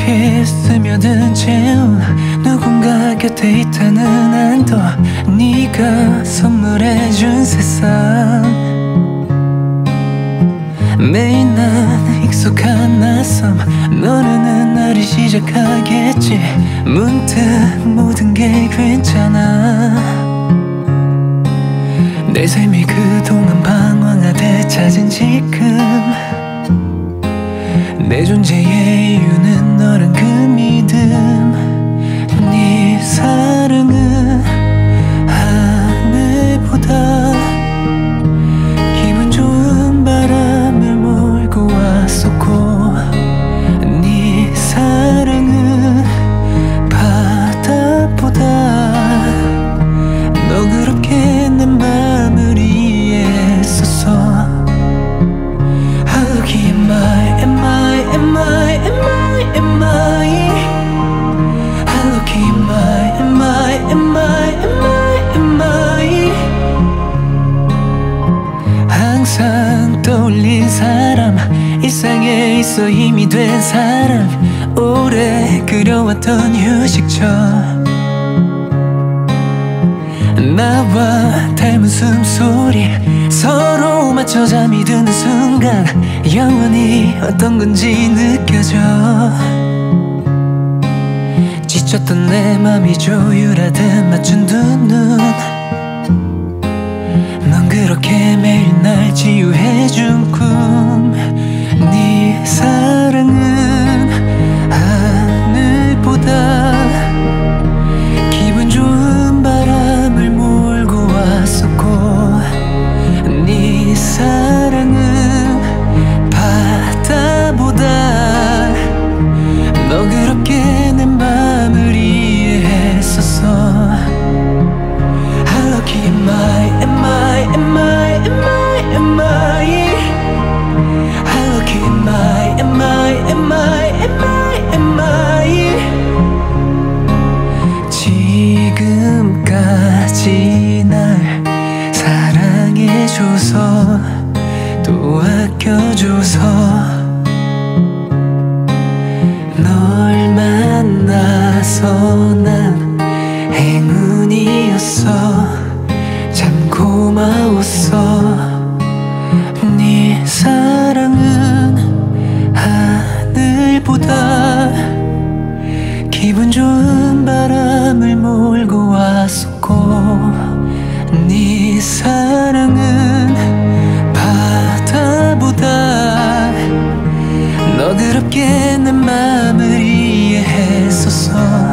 이렇게 스며든 채운 누군가 곁에 있다는 한도 네가 선물해준 세상. 매일 난 익숙한 낯섦 너는 나를 시작하겠지. 문득 모든 게 괜찮아. 내 삶이 그동안 방황하듯 찾은 지금 내 존재의 이유는 너란 그 믿음 네 사랑은 항상 떠올린 사람 일상에 있어 힘이 된 사람 오래 그려왔던 휴식처. 나와 숨소리? 서로 맞춰 잠이 드는 순간 영원히 어떤 건지 느껴져. 지쳤던 내 맘이 조율하듯 맞춘 두눈. 넌 그렇게 매일 날 치유해 lucky am I, am I, am I, am I, am I How lucky am I, am I, am I, am I, am I 지금까지 날 사랑해줘서 또 아껴줘서 널 만나서 난 행운이었어 네 사랑은 바다보다 너그럽게 내 맘을 이해했었어.